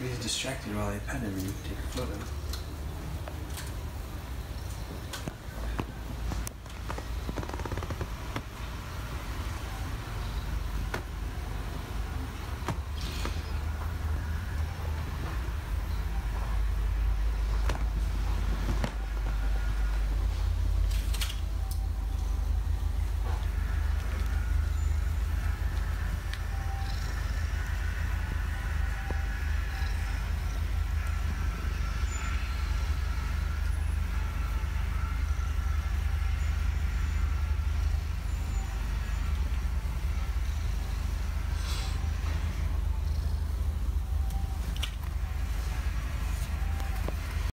He's distracted while I pet him and take a photo.